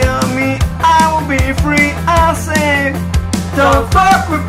tell me I will be free. I say, don't fuck with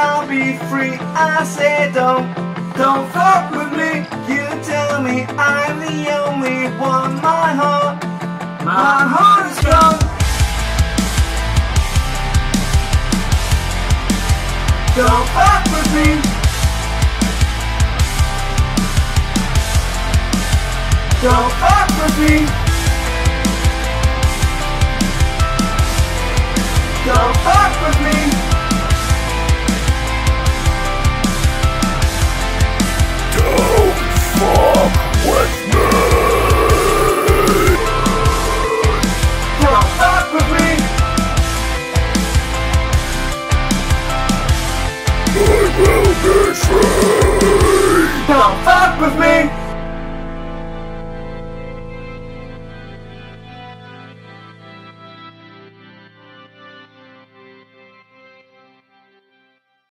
I'll be free. I say don't, don't fuck with me. You tell me I'm the only one. My heart, my heart is gone. Don't fuck with me. Don't fuck with me.